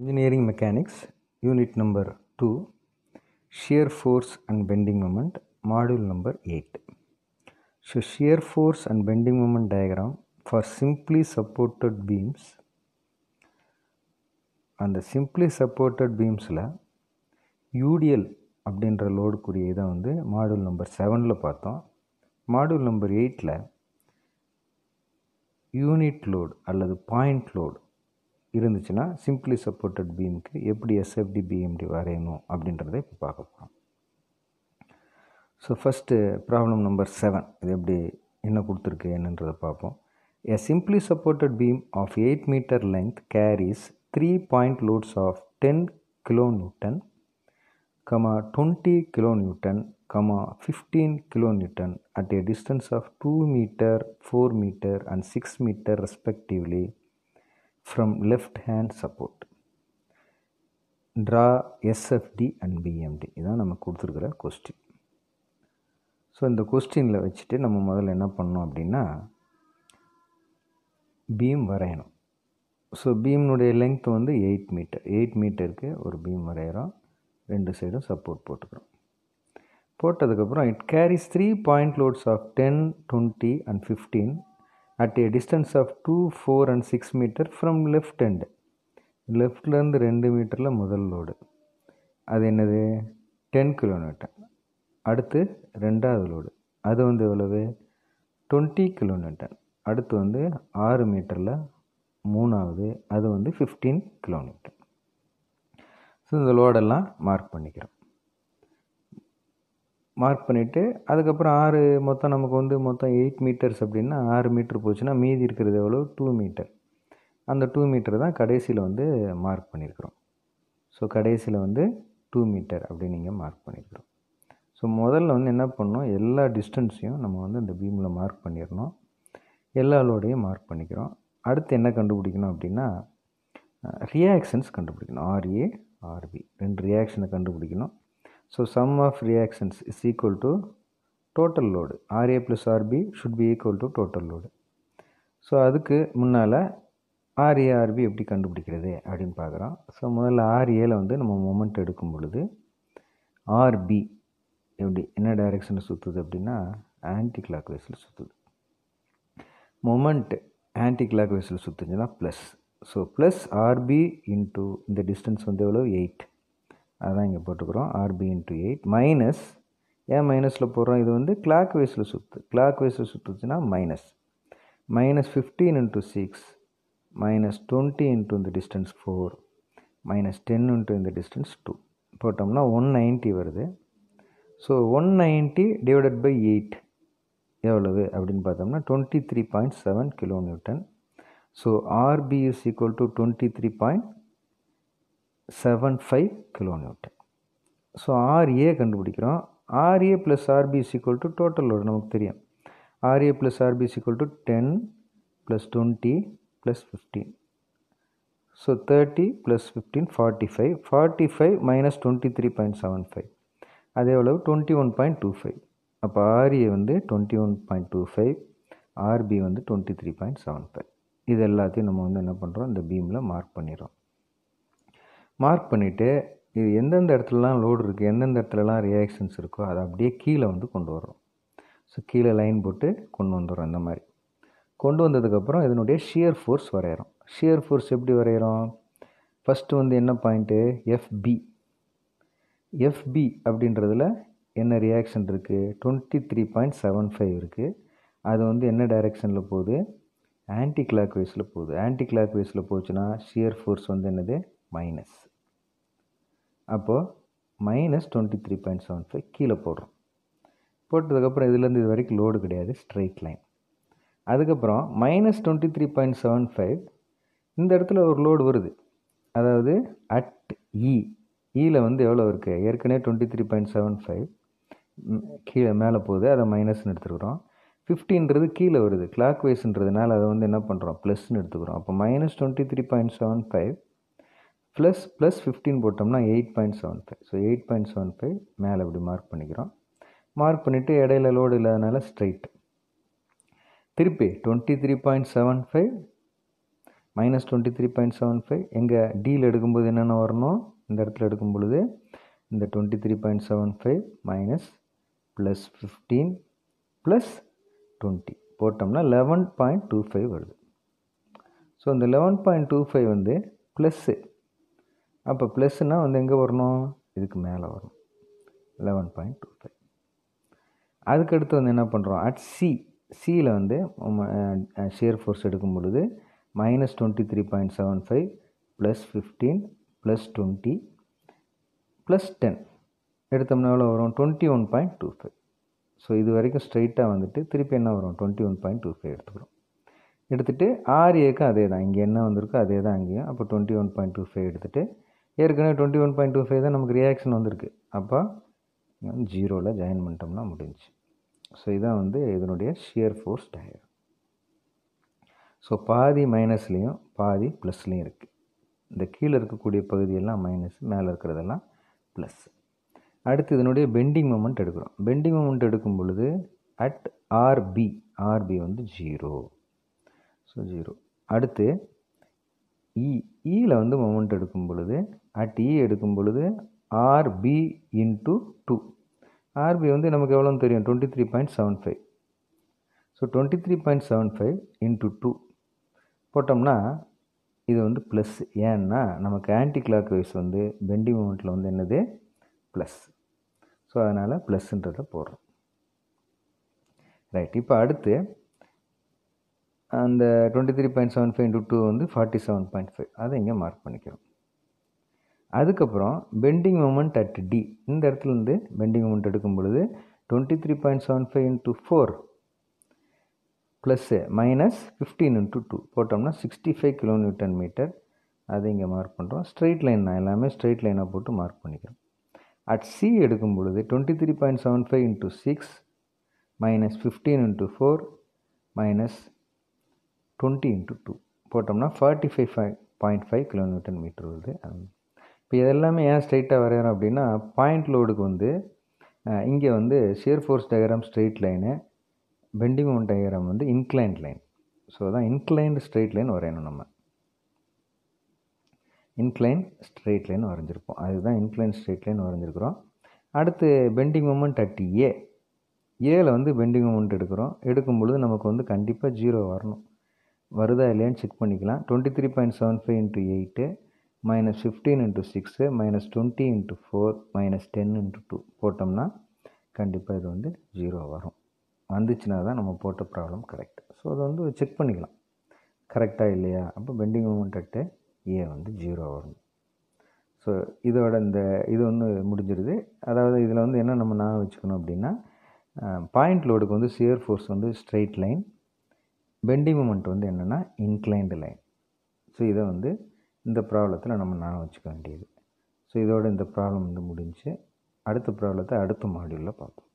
Engineering Mechanics, Unit number 2, Shear Force and Bending Moment, Module number 8. So, shear force and bending moment diagram for simply supported beams. அந்த simply supported பீம்ஸில் UDL அப்படின்ற லோடுக்குரிய இதை வந்து module number செவனில் பார்த்தோம் module number எயிட்டில் unit load அல்லது பாயிண்ட் லோடு இருந்துச்சுன்னா சிம்பிளி சப்போர்ட்டட் பீமுக்கு எப்படி எஸ்எஃப்டி பிஎம்டி வரையணும் அப்படின்றத இப்போ பார்க்க போகிறோம் so first problem number seven இது எப்படி என்ன கொடுத்துருக்கு என்னன்றதை பார்ப்போம். A simply supported beam of eight metre length carries three point loads of ten kilo newton comma twenty kilo newton comma fifteen kilo newton at a distance of two metre four metre and six metre respectively from left hand support. Draw SFD and BMD இதான் நம்ம கொடுத்துருக்கிற question so இந்த கொஸ்டினில் வச்சுட்டு நம்ம முதல்ல என்ன பண்ணோம் அப்படின்னா பீம் வரையணும். ஸோ பீம்னுடைய லெங்க் வந்து எயிட் மீட்டர் எயிட் மீட்டருக்கு ஒரு பீம் வரைகிறோம் ரெண்டு சைடும் சப்போர்ட் போட்டுக்கிறோம். போட்டதுக்கப்புறம் it carries three point loads of ten twenty and fifteen at a distance of two four and six metre from left end லெஃப்ட்லேருந்து ரெண்டு மீட்டரில் முதல் லோடு அது என்னது? டென் கிலோமீட்டர் அடுத்து ரெண்டாவது லோடு அது வந்து எவ்வளவு? டுவெண்ட்டி கிலோமீட்டர் அடுத்து வந்து ஆறு மீட்டரில் மூணாவது. அது வந்து ஃபிஃப்டீன் கிலோமீட்டர் ஸோ இந்த லோடெல்லாம் மார்க் பண்ணிக்கிறோம். மார்க் பண்ணிவிட்டு அதுக்கப்புறம் ஆறு மொத்தம் நமக்கு வந்து மொத்தம் எயிட் மீட்டர்ஸ் அப்படின்னா ஆறு மீட்டர் போச்சுன்னா மீதி இருக்கிறது எவ்வளோ டூ மீட்டர் அந்த டூ மீட்டர் தான் கடைசியில் வந்து மார்க் பண்ணியிருக்கிறோம் ஸோ கடைசியில் வந்து டூ மீட்டர் அப்படின்னு நீங்கள் மார்க் பண்ணியிருக்கிறோம் ஸோ முதல்ல வந்து என்ன பண்ணணும்? எல்லா டிஸ்டன்ஸையும் நம்ம வந்து இந்த பீமில் மார்க் பண்ணிடணும். எல்லா லோடையும் மார்க் பண்ணிக்கிறோம். அடுத்து என்ன கண்டுபிடிக்கணும் அப்படின்னா ரியாக்ஷன்ஸ் கண்டுபிடிக்கணும். ஆர்ஏ ஆர்பி ரெண்டு ரியாக்ஷனை கண்டுபிடிக்கணும். So sum of reactions is equal to total load RA plus RB should be equal to total load so அதுக்கு முன்னால் ஆர்ஏஆர்பி எப்படி கண்டுபிடிக்கிறது அப்படின்னு பார்க்குறோம். ஸோ முதல்ல ஆர்ஏல வந்து நம்ம மொமெண்ட் எடுக்கும் பொழுது ஆர்பி எப்படி என்ன டைரெக்ஷனில் சுற்றுது அப்படின்னா ஆன்டி கிளாக் வைஸில் சுற்றுது மொமெண்ட் ஆன்டி கிளாக் வைஸில் சுற்றுச்சுன்னா plus so plus RB into இந்த டிஸ்டன்ஸ் வந்து எவ்வளோ எயிட் அதான் இங்கே போட்டுக்கிறோம். ஆர்பி இன்ட்டு எயிட் மைனஸ் ஏன் மைனஸில் போடுறோம்? இது வந்து கிளாக் வைஸில் சுற்று கிளாக் வைஸில் சுற்றுச்சுன்னா minus minus fifteen into six minus twenty into இந்த distance four minus ten into இந்த டிஸ்டன்ஸ் டூ போட்டோம்னா ஒன் நைன்ட்டி வருது. So one ninety divided by eight எவ்வளவு அப்படின்னு பார்த்தோம்னா twenty three point seven kilo newton so RB is equal to twenty three point seven five kilo newton so RA கண்டுபிடிக்கிறோம். RA plus RB is equal to total load நமக்கு தெரியும். RA plus RB is equal to ten plus twenty plus fifteen so thirty plus fifteen forty five forty five minus twenty three point seven five அதே அளவு twenty one point two five அப்போ RA வந்து twenty one point two five RB வந்து twenty three point seven five இது எல்லாத்தையும் நம்ம வந்து என்ன பண்ணுறோம் இந்த பீமில் மார்க் பண்ணிடுறோம். மார்க் பண்ணிவிட்டு இது எந்தெந்த இடத்துலலாம் லோடு இருக்குது எந்தெந்த இடத்துலலாம் ரியாக்ஷன்ஸ் இருக்கோ அதை அப்படியே கீழே வந்து கொண்டு வர்றோம். ஸோ கீழே லைன் போட்டு கொண்டு வந்துடுறோம் இந்த மாதிரி. கொண்டு வந்ததுக்கப்புறம் இதனுடைய ஷியர் ஃபோர்ஸ் வரைகிறோம் ஷியர் ஃபோர்ஸ் எப்படி வரைகிறோம் ஃபஸ்ட்டு வந்து என்ன பாயிண்ட்டு எஃப்பி எஃப்பி அப்படின்றதுல என்ன ரியாக்ஷன் இருக்குது twenty three point seven five இருக்குது அது வந்து என்ன டைரெக்ஷனில் போகுது? ஆன்டி கிளாக் வைஸில் போகுது. ஆன்டி கிளாக் வைஸில் போச்சுன்னா ஷியர் ஃபோர்ஸ் வந்து என்னது? மைனஸ் அப்போது minus twenty three point seven five கீழே போடுறோம். போட்டதுக்கப்புறம் இதுலேருந்து இது வரைக்கும் லோடு கிடையாது ஸ்ட்ரைட் லைன் அதுக்கப்புறம் minus twenty three point seven five இந்த இடத்துல ஒரு லோடு வருது. அதாவது அட் இ இயில் வந்து எவ்வளோ இருக்குது ஏற்கனவே twenty three point seven five கீழே மேலே போகுது அதை மைனஸ்னு எடுத்துக்கிறோம் ஃபிஃப்டின்றது கீழே வருது கிளாக் வைஸ்ன்றதுனால அதை வந்து என்ன பண்ணுறோம் ப்ளஸ்ன்னு எடுத்துக்கிறோம். அப்போ minus twenty three point seven five plus plus fifteen போட்டோம்னா eight point seven five so eight point seven five மேலே இப்படி மார்க் பண்ணிக்கிறோம். மார்க் பண்ணிவிட்டு இடையில லோடு இல்லாதனால ஸ்ட்ரைட் திருப்பி twenty three point seven five minus twenty three point seven five எங்கள் deal எடுக்கும்போது என்னென்ன வரணும்? இந்த இடத்துல எடுக்கும் பொழுது இந்த twenty three point seven five minus plus fifteen plus twenty போட்டோம்னா லெவன் பாயிண்ட் டூ ஃபைவ் வருது. ஸோ இந்த லெவன் பாயிண்ட் டூ ஃபைவ் வந்து ப்ளஸ்ஸு அப்போ ப்ளஸ்னால் வந்து எங்கே வரணும்? இதுக்கு மேலே வரும் லெவன் பாயிண்ட் டூ ஃபைவ் அதுக்கடுத்து வந்து என்ன பண்ணுறோம் அட் சி சியில் வந்து ஷேர் ஃபோர்ஸ் எடுக்கும் பொழுது minus twenty three point seven five plus fifteen plus twenty plus ten எடுத்தோம்னா எவ்வளோ வரும்? Twenty one point two five so இது வரைக்கும் ஸ்ட்ரைட்டாக வந்துட்டு திருப்பி என்ன வரும்? Twenty one point two five எடுத்துக்கிறோம் எடுத்துகிட்டு ஆர்ஏக்கும் அதே தான் இங்கே என்ன வந்திருக்கோ அதே தான் அங்கேயும். அப்போ twenty one point two five எடுத்துகிட்டு ஏற்கனவே twenty one point two five தான் நமக்கு ரியாக்ஷன் வந்திருக்கு. அப்போ ஜீரோவில் ஜாயின் பண்ணிட்டோம்னா முடிஞ்சு ஸோ இதான் வந்து இதனுடைய ஷியர் ஃபோர்ஸ் டயர் ஸோ பாதி மைனஸ்லேயும் பாதி ப்ளஸ்லேயும் இருக்குது இந்த கீழே இருக்கக்கூடிய பகுதியெல்லாம் மைனஸ் மேலே இருக்கிறதெல்லாம் ப்ளஸ் அடுத்து இதனுடைய பெண்டிங் மூமெண்ட் எடுக்கிறோம். பெண்டிங் மூமெண்ட் எடுக்கும் பொழுது அட் ஆர்பி ஆர்பி வந்து ஜீரோ ஸோ ஜீரோ அடுத்து e, e இ ஈயில் வந்து மொமெண்ட் எடுக்கும் பொழுது அட் இ எடுக்கும் பொழுது ஆர்பி இன்ட்டு டூ ஆர்பி வந்து நமக்கு எவ்வளோன்னு தெரியும்? Twenty three point seven five so twenty three point seven five into two போட்டோம்னா இது வந்து ப்ளஸ் ஏன்னா நமக்கு ஆன்டி கிளாக் வைஸ் வந்து பெண்டிங் மூமெண்ட்டில் வந்து என்னது? ப்ளஸ் ஸோ அதனால் ப்ளஸ்ன்றதை போடுறோம். ரைட் இப்போ அடுத்து அந்த twenty three point seven five into two வந்து ஃபார்ட்டி செவன் பாயிண்ட் ஃபைவ் அதை இங்கே மார்க் பண்ணிக்கிறோம். அதுக்கப்புறம் பெண்டிங் மூமெண்ட் அட் டி இந்த இடத்துலேருந்து பெண்டிங் மூமெண்ட் எடுக்கும் பொழுது twenty three point seven five into four plus minus fifteen into two போட்டோம்னா சிக்ஸ்டி ஃபைவ் கிலோமீட்டர் மீட்டர் அது இங்கே மார்க் பண்ணுறோம் ஸ்ட்ரெயிட் லைன் நான் எல்லாமே ஸ்ட்ரெயிட் லைனாக போட்டு மார்க் பண்ணிக்கிறோம். அட் சி எடுக்கும் பொழுது twenty three point seven five into six minus fifteen into four minus twenty into two போட்டோம்னா forty five five point five kilometre metre வருது. இப்போ இதெல்லாமே ஏன் ஸ்ட்ரைட்டாக வரைகிறோம் அப்படின்னா பாயிண்ட் லோடுக்கு வந்து இங்கே வந்து shear force diagram straight line bending moment diagram வந்து இன்க்ளைன்ட் லைன் ஸோ தான் இன்க்ளைன்டு ஸ்ட்ரெயிட் லைன் வரையணும் நம்ம. இன்க்ளைன் ஸ்ட்ரெயிட் லைன் வரைஞ்சிருப்போம். அதுதான் இன்க்ளைன் ஸ்ட்ரெயிட் லைன் வரைஞ்சிருக்கிறோம். அடுத்து பெண்டிங் மூமெண்ட் அட் ஏ ஏல வந்து பெண்டிங் மூமெண்ட் எடுக்கிறோம். எடுக்கும் பொழுது நமக்கு வந்து கண்டிப்பாக ஜீரோ வரணும். வருதா இல்லையான்னு செக் பண்ணிக்கலாம். Twenty three point seven five into eight minus fifteen into six minus twenty into four minus ten into two போட்டோம்னா கண்டிப்பாக இது வந்து ஜீரோ வரும். வந்துச்சுன்னா தான் நம்ம போட்ட ப்ராப்ளம் கரெக்ட் ஸோ அதை வந்து செக் பண்ணிக்கலாம். கரெக்டாக இல்லையா? அப்போ பெண்டிங் மூமெண்ட் அட்டு ஏ வந்து ஜீரோ வரும். ஸோ இதோட இந்த இது வந்து முடிஞ்சிருது. அதாவது இதில் வந்து என்ன நம்ம நான் வச்சுக்கணும் அப்படின்னா பாயிண்ட் லோடுக்கு வந்து சியர் ஃபோர்ஸ் வந்து ஸ்ட்ரெயிட் லைன் பெண்டிங் மூமெண்ட் வந்து என்னென்னா இன்க்ளைன்டு லைன் ஸோ இதை வந்து இந்த ப்ராப்ளத்தில் நம்ம நான் வச்சுக்க வேண்டியது. ஸோ இதோட இந்த ப்ராப்ளம் வந்து முடிஞ்சு அடுத்த ப்ராப்ளத்தை அடுத்த மாடியூலில் பார்ப்போம்.